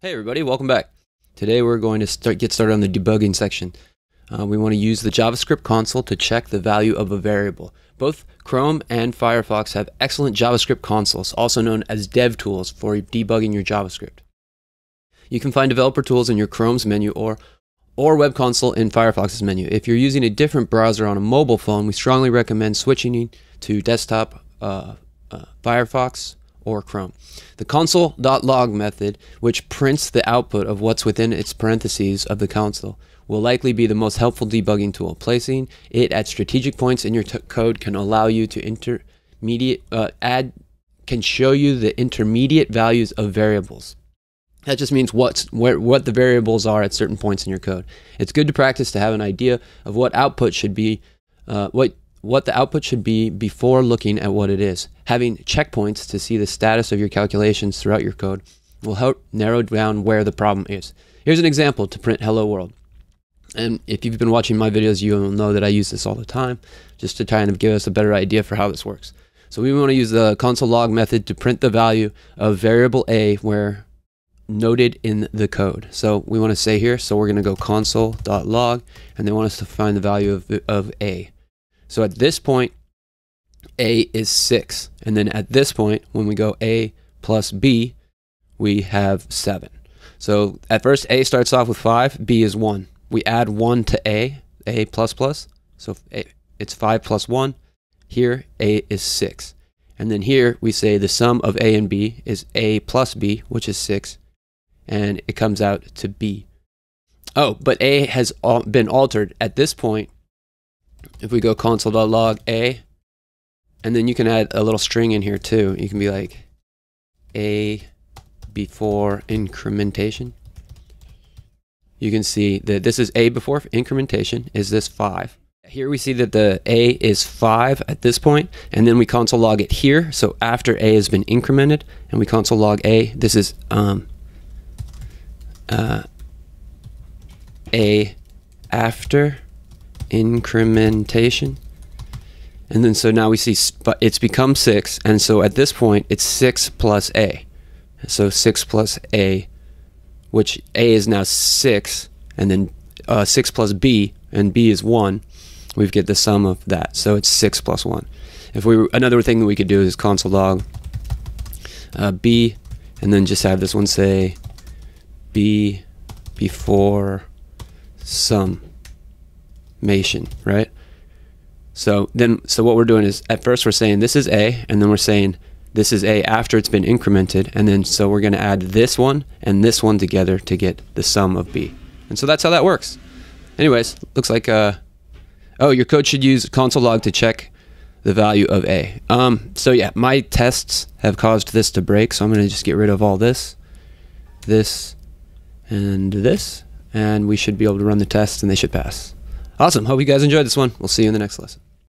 Hey everybody, welcome back. Today we're going to start get started on the debugging section. Uh, we want to use the JavaScript console to check the value of a variable. Both Chrome and Firefox have excellent JavaScript consoles, also known as DevTools, for debugging your JavaScript. You can find developer tools in your Chrome's menu or or Web Console in Firefox's menu. If you're using a different browser on a mobile phone, we strongly recommend switching to desktop uh, uh, Firefox or Chrome. The console.log method, which prints the output of what's within its parentheses of the console, will likely be the most helpful debugging tool. Placing it at strategic points in your code can allow you to intermediate uh, add can show you the intermediate values of variables. That just means what's, where, what the variables are at certain points in your code. It's good to practice to have an idea of what output should be, uh, what what the output should be before looking at what it is. Having checkpoints to see the status of your calculations throughout your code will help narrow down where the problem is. Here's an example to print hello world. And if you've been watching my videos, you will know that I use this all the time just to kind of give us a better idea for how this works. So we want to use the console log method to print the value of variable A where noted in the code. So we want to say here, so we're going to go console.log and they want us to find the value of, of A. So at this point, A is 6. And then at this point, when we go A plus B, we have 7. So at first, A starts off with 5, B is 1. We add 1 to A, A plus plus. So A, it's 5 plus 1. Here, A is 6. And then here, we say the sum of A and B is A plus B, which is 6. And it comes out to B. Oh, but A has been altered. At this point, if we go console.log a, and then you can add a little string in here too. You can be like a before incrementation. You can see that this is a before incrementation. Is this 5? Here we see that the a is 5 at this point, and then we console log it here. So after a has been incremented, and we console log a, this is um, uh, a after incrementation. And then so now we see it's become 6. And so at this point, it's 6 plus A. So 6 plus A, which A is now 6, and then uh, 6 plus B, and B is 1. We get the sum of that. So it's 6 plus 1. If we Another thing that we could do is console log uh, B, and then just have this one say B before sum mation, right? So then, so what we're doing is at first we're saying this is A, and then we're saying this is A after it's been incremented, and then so we're going to add this one and this one together to get the sum of B. And so that's how that works. Anyways, looks like, uh, oh, your code should use console log to check the value of A. Um, so yeah, my tests have caused this to break, so I'm going to just get rid of all this, this, and this, and we should be able to run the test and they should pass. Awesome. Hope you guys enjoyed this one. We'll see you in the next lesson.